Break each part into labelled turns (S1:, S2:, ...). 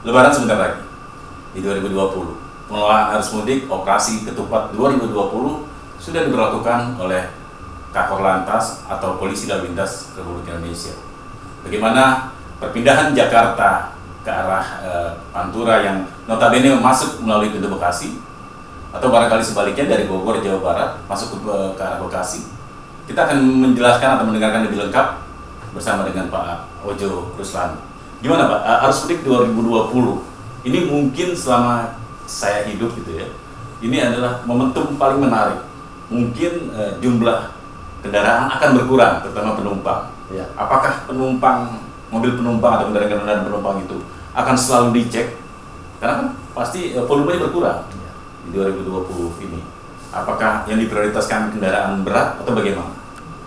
S1: Lebaran sebentar lagi di 2020. Pengelolaan arus mudik operasi ketupat 2020 sudah diberlakukan oleh Kakor Lantas atau Polisi Lalu Lintas Republik Indonesia. Bagaimana perpindahan Jakarta ke arah eh, Pantura yang notabene masuk melalui pintu Bekasi atau barangkali sebaliknya dari Bogor Jawa Barat masuk ke, ke arah Bekasi. Kita akan menjelaskan atau mendengarkan lebih lengkap bersama dengan Pak Ojo Ruslan. Gimana Pak? Arus mudik 2020 ini mungkin selama saya hidup gitu ya. Ini adalah momentum paling menarik. Mungkin eh, jumlah kendaraan akan berkurang, terutama penumpang.
S2: Ya.
S1: Apakah penumpang mobil penumpang atau kendaraan-kendaraan penumpang itu akan selalu dicek? Karena kan pasti eh, volumenya berkurang
S2: Ya.
S1: di 2020 ini. Apakah yang diprioritaskan kendaraan berat atau bagaimana?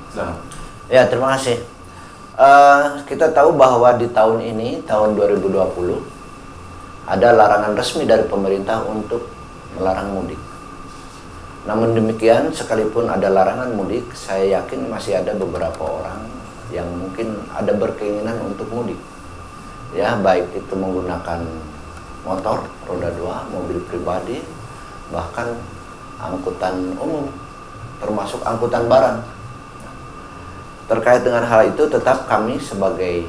S1: Silakan.
S2: Ya, terima kasih. Eh, kita tahu bahwa di tahun ini, tahun 2020, ada larangan resmi dari pemerintah untuk melarang mudik. Namun demikian, sekalipun ada larangan mudik, saya yakin masih ada beberapa orang yang mungkin ada berkeinginan untuk mudik. Ya, baik itu menggunakan motor roda dua, mobil pribadi, bahkan angkutan umum, termasuk angkutan barang. Terkait dengan hal itu, tetap kami sebagai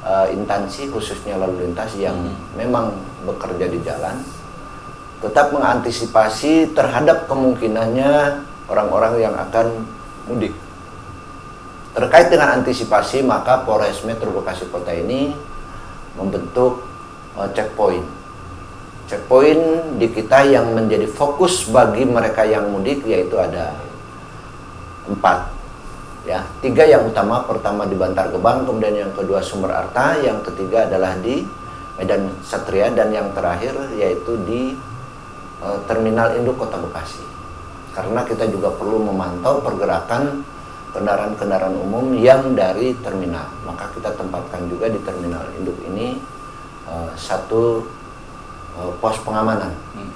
S2: eh, instansi khususnya lalu lintas yang
S1: Hmm.
S2: memang bekerja di jalan, tetap mengantisipasi terhadap kemungkinannya orang-orang yang akan mudik. Terkait dengan antisipasi, maka Polres Metro Bekasi Kota ini membentuk eh, checkpoint. Checkpoint di kita yang menjadi fokus bagi mereka yang mudik yaitu ada empat ya tiga yang utama pertama di Bantar Gebang kemudian yang kedua Sumber Arta yang ketiga adalah di Medan Satria dan yang terakhir yaitu di eh, Terminal Induk Kota Bekasi. Karena kita juga perlu memantau pergerakan kendaraan-kendaraan umum yang dari terminal. Maka kita tempatkan juga di Terminal Induk ini eh, satu eh, pos pengamanan.
S1: Hmm.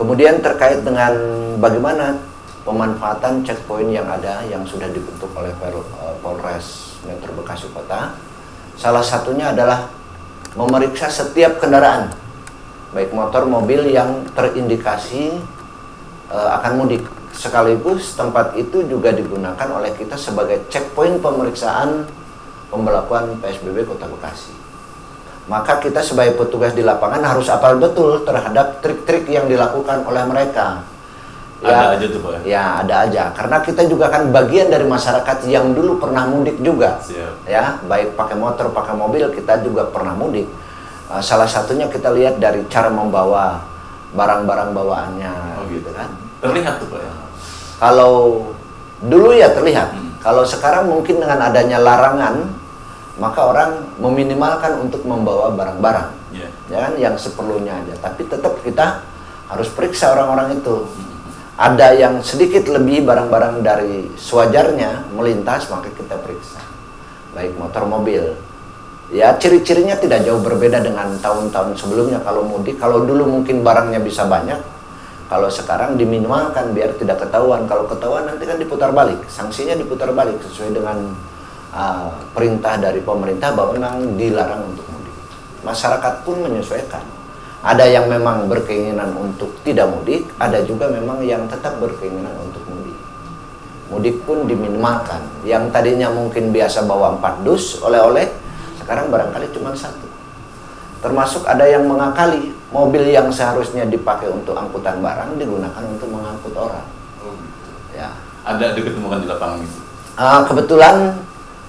S2: Kemudian terkait dengan bagaimana pemanfaatan checkpoint yang ada yang sudah dibentuk oleh eh, Polres Metro Bekasi Kota, salah satunya adalah memeriksa setiap kendaraan, baik motor, mobil yang terindikasi eh, akan mudik. Sekaligus tempat itu juga digunakan oleh kita sebagai checkpoint pemeriksaan pembelakuan PSBB Kota Bekasi maka kita sebagai petugas di lapangan harus apal betul terhadap trik-trik yang dilakukan oleh mereka.
S1: Ada aja tuh Pak.
S2: Ya, ada aja. Karena kita juga kan bagian dari masyarakat yang dulu pernah mudik juga.
S1: Siap.
S2: Ya, baik pakai motor, pakai mobil, kita juga pernah mudik. Uh, salah satunya kita lihat dari cara membawa barang-barang bawaannya,
S1: Oh gitu
S2: kan.
S1: Terlihat tuh Pak ya.
S2: Kalau dulu ya terlihat.
S1: Hmm.
S2: Kalau sekarang mungkin dengan adanya larangan, maka orang meminimalkan untuk membawa barang-barang
S1: Iya.
S2: ya kan yang seperlunya aja tapi tetap kita harus periksa orang-orang itu ada yang sedikit lebih barang-barang dari sewajarnya melintas maka kita periksa. Baik motor mobil. Ya ciri-cirinya tidak jauh berbeda dengan tahun-tahun sebelumnya. Kalau mudik kalau dulu mungkin barangnya bisa banyak kalau sekarang diminimalkan biar tidak ketahuan. Kalau ketahuan nanti kan diputar balik. Sanksinya diputar balik sesuai dengan uh, perintah dari pemerintah bahwa memang dilarang untuk mudik. Masyarakat pun menyesuaikan ada yang memang berkeinginan untuk tidak mudik ada juga memang yang tetap berkeinginan untuk mudik. Mudik pun diminimalkan. Yang tadinya mungkin biasa bawa empat dus oleh-oleh sekarang barangkali cuma satu. Termasuk ada yang mengakali mobil yang seharusnya dipakai untuk angkutan barang digunakan untuk mengangkut orang.
S1: Oh, gitu.
S2: ya.
S1: Ada ada ketemukan di lapangan itu.
S2: Uh, kebetulan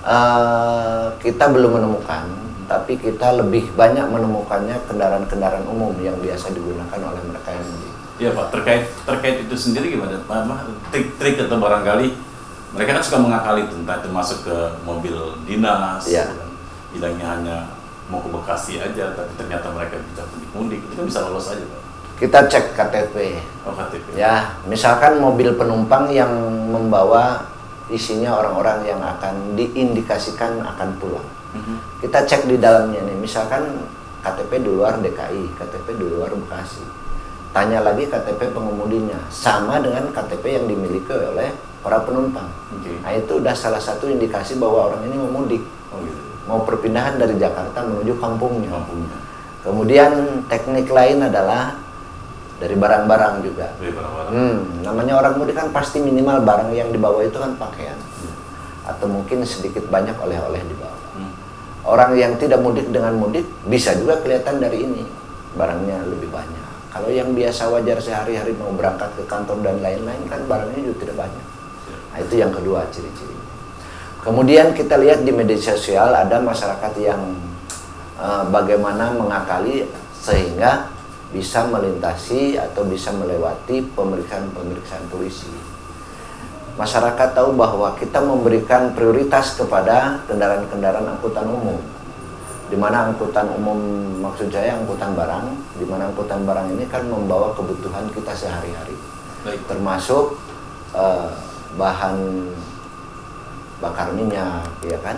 S2: uh, kita belum menemukan, tapi kita lebih banyak menemukannya kendaraan-kendaraan umum yang biasa digunakan oleh mereka yang mudik.
S1: Iya Pak, terkait terkait itu sendiri gimana? Trik-trik atau barangkali mereka kan suka mengakali tuh, entah itu masuk ke mobil dinas, kan. bilangnya hanya mau ke Bekasi aja, tapi ternyata mereka bisa mudik, itu kan bisa lolos aja Pak.
S2: Kita cek KTP.
S1: Oh KTP.
S2: Ya, misalkan mobil penumpang yang membawa isinya orang-orang yang akan diindikasikan akan pulang.
S1: Mhm.
S2: Kita cek di dalamnya nih, misalkan KTP di luar DKI, KTP di luar Bekasi. Tanya lagi KTP pengemudinya, sama dengan KTP yang dimiliki oleh para penumpang.
S1: Oke.
S2: Nah itu udah salah satu indikasi bahwa orang ini mau mudik.
S1: Oh gitu.
S2: mau perpindahan dari Jakarta menuju kampungnya.
S1: kampungnya.
S2: Kemudian teknik lain adalah dari barang-barang juga.
S1: Dari barang-barang.
S2: Hmm, namanya orang mudik kan pasti minimal barang yang dibawa itu kan pakaian atau mungkin sedikit banyak oleh-oleh dibawa.
S1: Hmm.
S2: Orang yang tidak mudik dengan mudik bisa juga kelihatan dari ini barangnya lebih banyak. Kalau yang biasa wajar sehari-hari mau berangkat ke kantor dan lain-lain kan barangnya juga tidak banyak. Nah, itu yang kedua ciri-cirinya. Kemudian kita lihat di media sosial ada masyarakat yang eh, bagaimana mengakali sehingga bisa melintasi atau bisa melewati pemeriksaan-pemeriksaan polisi. Masyarakat tahu bahwa kita memberikan prioritas kepada kendaraan-kendaraan angkutan umum. Di mana angkutan umum maksud saya angkutan barang, di mana angkutan barang ini kan membawa kebutuhan kita sehari-hari
S1: Baik.
S2: termasuk eh, bahan bakar minyak ya kan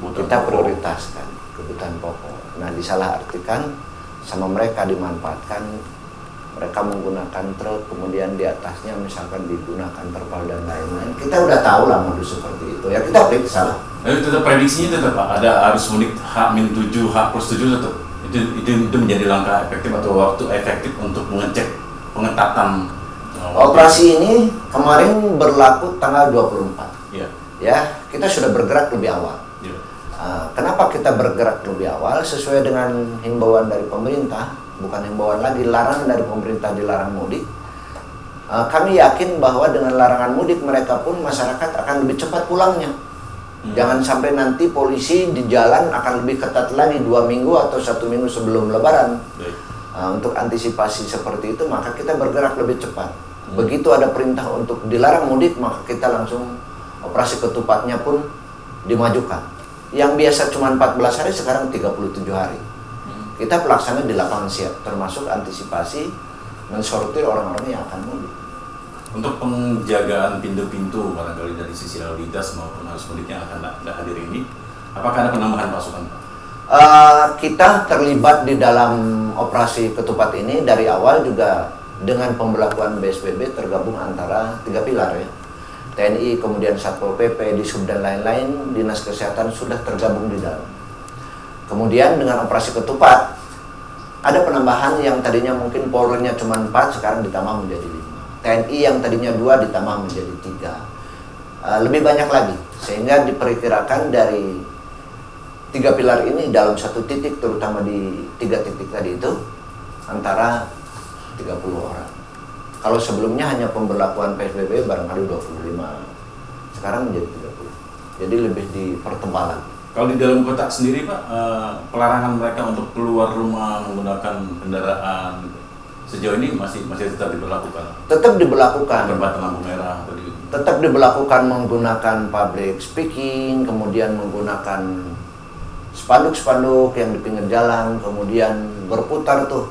S1: Kebutuhan
S2: kita
S1: pokok.
S2: prioritaskan kebutuhan pokok nah disalahartikan sama mereka dimanfaatkan mereka menggunakan truk kemudian di atasnya misalkan digunakan terpal dan lain-lain. Kita udah tahu lah modus seperti itu. Ya kita periksa lah.
S1: Tapi tetap prediksinya tetap Pak, ada arus mudik H-7, H plus 7 tetap. Itu, itu, itu menjadi langkah efektif atau waktu efektif untuk mengecek pengetatan uh,
S2: operasi ini kemarin berlaku tanggal 24
S1: Iya.
S2: ya kita sudah bergerak lebih awal.
S1: Iya.
S2: Uh, kenapa kita bergerak lebih awal? Sesuai dengan himbauan dari pemerintah, bukan himbauan lagi larangan dari pemerintah dilarang mudik. Uh, kami yakin bahwa dengan larangan mudik mereka pun masyarakat akan lebih cepat pulangnya.
S1: Hmm.
S2: Jangan sampai nanti polisi di jalan akan lebih ketat lagi dua minggu atau satu minggu sebelum Lebaran.
S1: Baik.
S2: Uh, untuk antisipasi seperti itu maka kita bergerak lebih cepat.
S1: Hmm.
S2: Begitu ada perintah untuk dilarang mudik maka kita langsung operasi ketupatnya pun dimajukan. Yang biasa cuma 14 hari sekarang 37 hari. Kita pelaksana di lapangan siap termasuk antisipasi mensortir orang-orang yang akan mudik.
S1: Untuk penjagaan pintu-pintu barangkali dari sisi lalu lintas maupun arus mudik yang akan ada hadir ini, apakah ada penambahan pasukan Pak?
S2: Eh, kita terlibat di dalam operasi ketupat ini dari awal juga dengan pembelakuan BSBB tergabung antara tiga pilar ya. TNI, kemudian Satpol PP, Disub dan lain-lain, Dinas Kesehatan sudah tergabung di dalam. Kemudian dengan operasi ketupat ada penambahan yang tadinya mungkin polrinya cuma 4 sekarang ditambah menjadi 5. TNI yang tadinya 2 ditambah menjadi 3. lebih banyak lagi sehingga diperkirakan dari tiga pilar ini dalam satu titik terutama di tiga titik tadi itu antara 30 orang. Kalau sebelumnya hanya pemberlakuan PSBB barangkali 25. Sekarang menjadi 30. Jadi lebih dipertebal lagi.
S1: Kalau di dalam kota sendiri Pak, eh, pelarangan mereka untuk keluar rumah menggunakan kendaraan sejauh ini masih masih tetap diberlakukan.
S2: Tetap diberlakukan.
S1: Perbatasan lampu merah tadi.
S2: Tetap diberlakukan menggunakan public speaking, kemudian menggunakan spanduk-spanduk yang di pinggir jalan, kemudian berputar tuh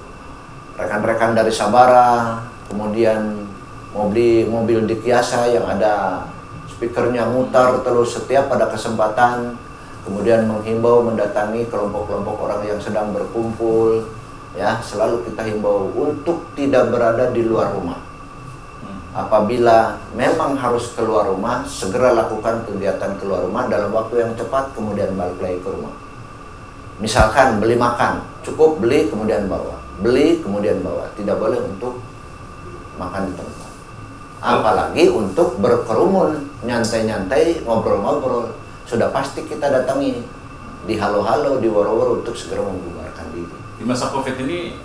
S2: rekan-rekan dari Sabara, kemudian mobil mobil di Kiasa yang ada speakernya mutar terus setiap pada kesempatan kemudian menghimbau mendatangi kelompok-kelompok orang yang sedang berkumpul ya. Selalu kita himbau untuk tidak berada di luar rumah.
S1: Hmm.
S2: apabila memang harus keluar rumah segera lakukan kegiatan keluar rumah dalam waktu yang cepat kemudian balik lagi ke rumah. Misalkan beli makan cukup beli kemudian bawa. Beli kemudian bawa. Tidak boleh untuk makan di tempat. Apalagi untuk berkerumun nyantai-nyantai ngobrol-ngobrol sudah pasti kita datangi di halo-halo di woro-woro untuk segera membubarkan diri
S1: Di masa COVID ini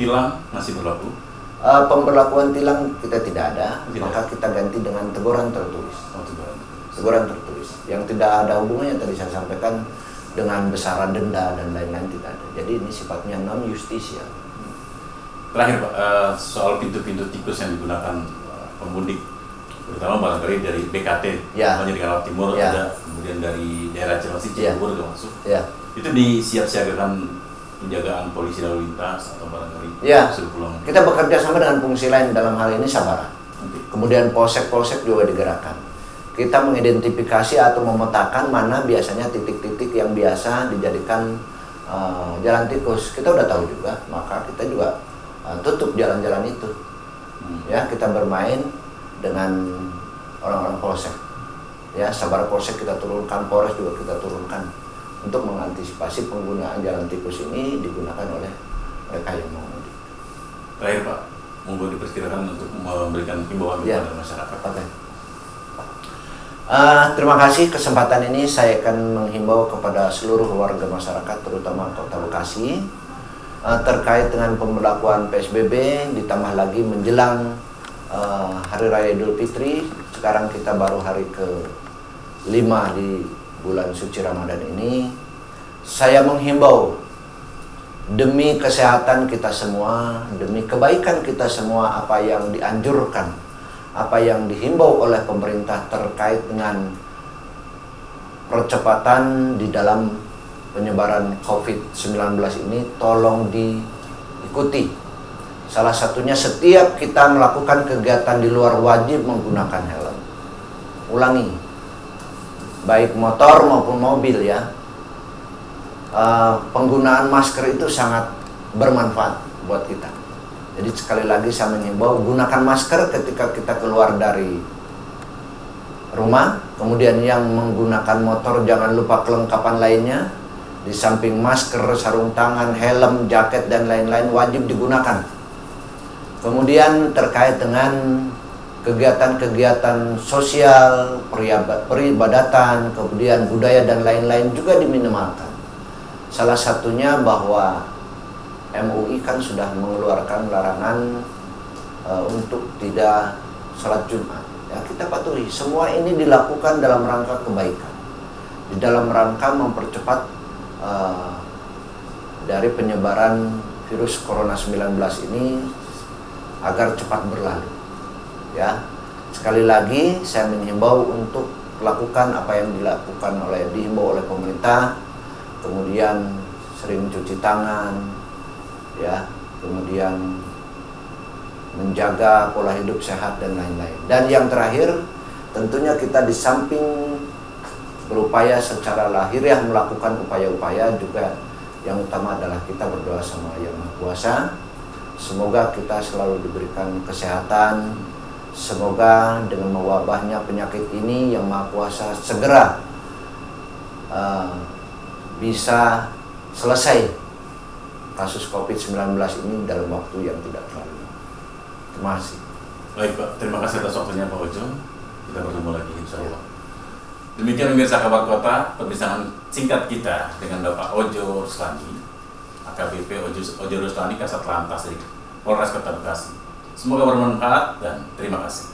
S1: tilang masih berlaku.
S2: Eh, pemberlakuan tilang kita tidak ada
S1: Tidak.
S2: maka kita ganti dengan teguran tertulis
S1: Oh, teguran.
S2: teguran tertulis yang tidak ada hubungannya tadi saya sampaikan dengan besaran denda dan lain-lain tidak ada jadi ini sifatnya non justisia
S1: Terakhir Pak, eh, soal pintu-pintu tikus yang digunakan eh, pemudik, terutama barangkali dari BKT,
S2: Ya.
S1: namanya di Karawang Timur
S2: Ya.
S1: ada, kemudian dari daerah Cilengsi,
S2: Ya.
S1: Cibubur juga masuk.
S2: ya
S1: Itu disiap-siagakan penjagaan polisi lalu lintas atau barangkali
S2: Ya.
S1: pulang.
S2: kita bekerja sama dengan fungsi lain dalam hal ini Sabara
S1: Oke.
S2: kemudian polsek-polsek juga digerakkan kita mengidentifikasi atau memetakan mana biasanya titik-titik yang biasa dijadikan eh, jalan tikus kita udah tahu juga maka kita juga eh, tutup jalan-jalan itu
S1: Hmm.
S2: ya kita bermain dengan orang-orang polsek ya sabar polsek kita turunkan polres juga kita turunkan untuk mengantisipasi penggunaan jalan tikus ini digunakan oleh mereka yang mau mudik.
S1: Terakhir Pak, monggo diperkirakan untuk memberikan himbauan
S2: Ya.
S1: kepada masyarakat.
S2: Oke. Eh, terima kasih kesempatan ini saya akan menghimbau kepada seluruh warga masyarakat terutama Kota Bekasi eh, terkait dengan pemberlakuan PSBB ditambah lagi menjelang eh, Hari Raya Idul Fitri sekarang kita baru hari ke 5 di bulan suci Ramadan ini saya menghimbau demi kesehatan kita semua, demi kebaikan kita semua apa yang dianjurkan, apa yang dihimbau oleh pemerintah terkait dengan percepatan di dalam penyebaran COVID-19 ini tolong diikuti. Salah satunya setiap kita melakukan kegiatan di luar wajib menggunakan helm. Ulangi. Baik motor maupun mobil ya uh, penggunaan masker itu sangat bermanfaat buat kita. Jadi sekali lagi saya mengimbau gunakan masker ketika kita keluar dari rumah. Kemudian yang menggunakan motor jangan lupa kelengkapan lainnya. Di samping masker, sarung tangan, helm, jaket dan lain-lain wajib digunakan. Kemudian terkait dengan kegiatan-kegiatan sosial, peribadatan, kemudian budaya dan lain-lain juga diminimalkan. Salah satunya bahwa MUI kan sudah mengeluarkan larangan eh, untuk tidak sholat Jumat. Ya, kita patuhi. Semua ini dilakukan dalam rangka kebaikan. Di dalam rangka mempercepat eh, dari penyebaran virus corona 19 ini agar cepat berlalu. Ya. Sekali lagi saya menghimbau untuk lakukan apa yang dilakukan oleh dihimbau oleh pemerintah kemudian sering cuci tangan, ya, kemudian menjaga pola hidup sehat dan lain-lain. Dan yang terakhir, tentunya kita di samping berupaya secara lahiriah melakukan upaya-upaya juga yang utama adalah kita berdoa sama Yang Maha Kuasa. Semoga kita selalu diberikan kesehatan. Semoga dengan mewabahnya penyakit ini Yang Maha Kuasa segera uh, bisa selesai kasus COVID-19 ini dalam waktu yang tidak terlalu lama. Terima kasih.
S1: Baik Pak, terima kasih atas waktunya Pak Ojo. Kita bertemu lagi insya Allah. Demikian pemirsa kabar kota, perbincangan singkat kita dengan Bapak Ojo Ruslani, AKBP Ojo, Ruslani, Kasat Lantas dari Polres Kota Bekasi. Semoga bermanfaat dan terima kasih.